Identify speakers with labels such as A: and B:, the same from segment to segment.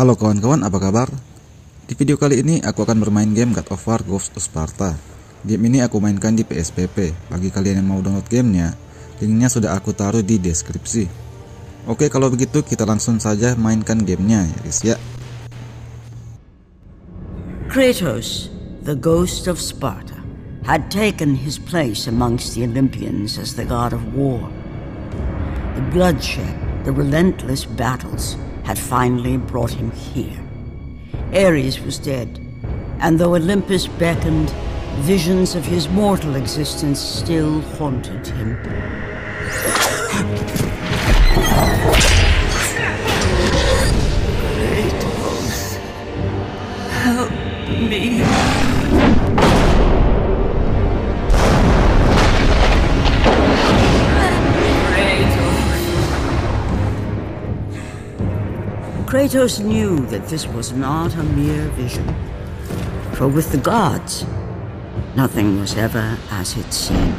A: Halo kawan-kawan, apa kabar? Di video kali ini aku akan bermain game God of War Ghost of Sparta. Game ini aku mainkan di PSPP. Bagi kalian yang mau download gamenya, linknya sudah aku taruh di deskripsi. Oke, kalau begitu kita langsung saja mainkan gamenya ya guys ya.
B: Kratos, the ghost of Sparta, had taken his place amongst the Olympians as the god of war. The bloodshed, the relentless battles, had finally brought him here. Ares was dead, and though Olympus beckoned, visions of his mortal existence still haunted him.
C: Help me.
B: Kratos knew that this was not a mere vision. For with the gods, nothing was ever as it seemed.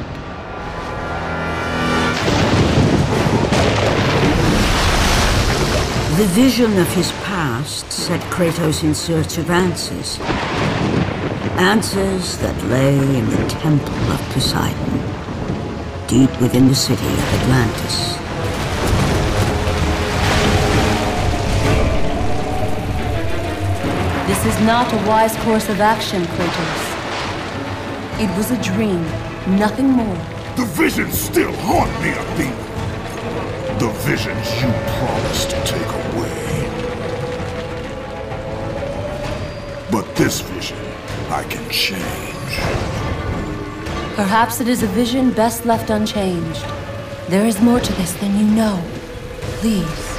B: The vision of his past set Kratos in search of answers. Answers that lay in the temple of Poseidon, deep within the city of Atlantis.
D: This is not a wise course of action, Kratos. It was a dream, nothing more.
E: The visions still haunt me, Athena. The visions you promised to take away. But this vision, I can change.
D: Perhaps it is a vision best left unchanged. There is more to this than you know. Please.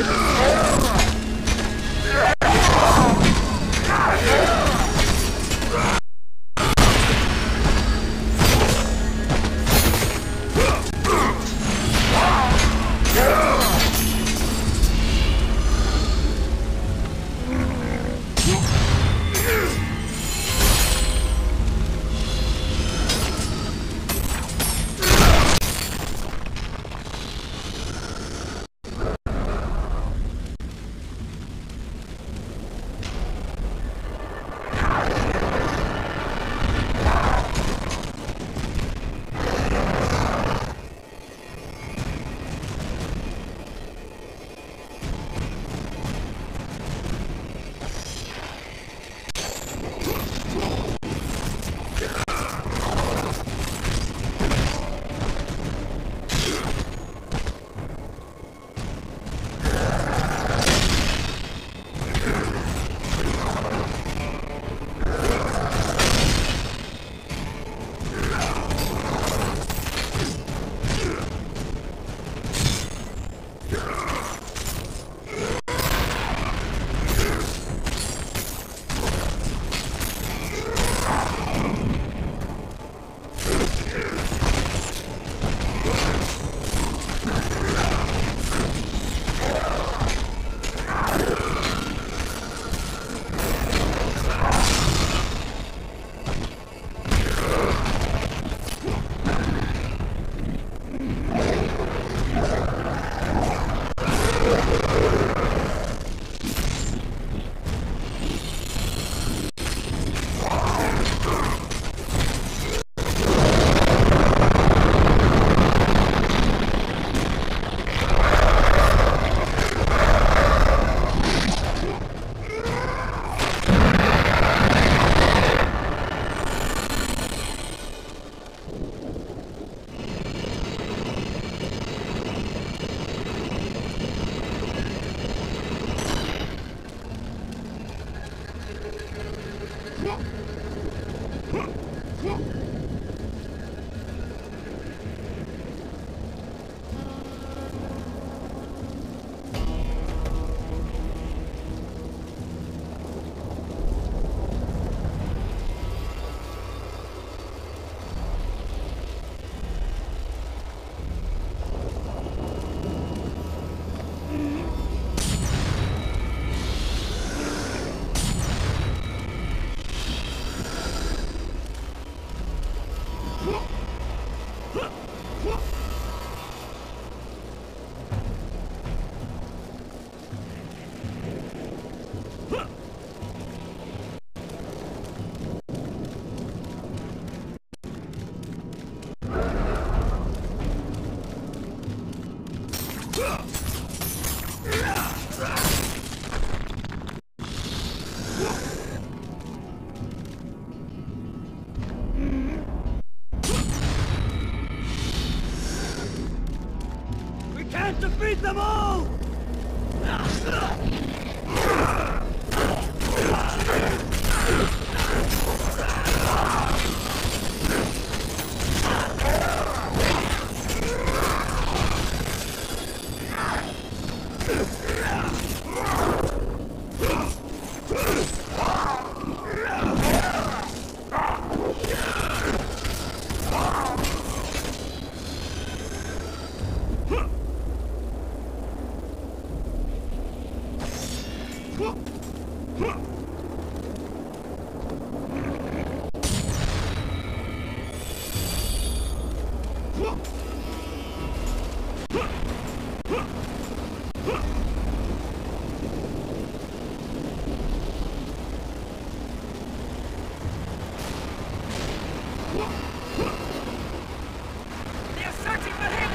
C: Yeah! searching for him!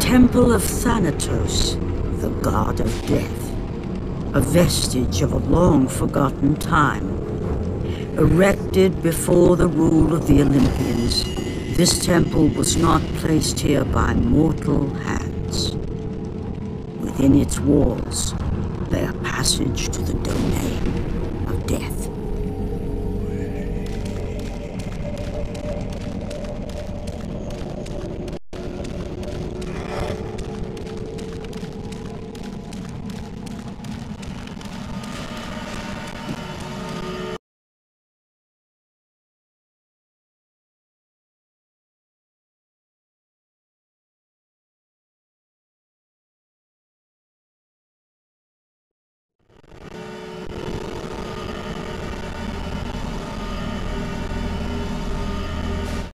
B: Temple of Thanatos, the god of death. A vestige of a long forgotten time. Erected before the rule of the Olympians, this temple was not placed here by mortal hands. Within its walls lay a passage to the domain.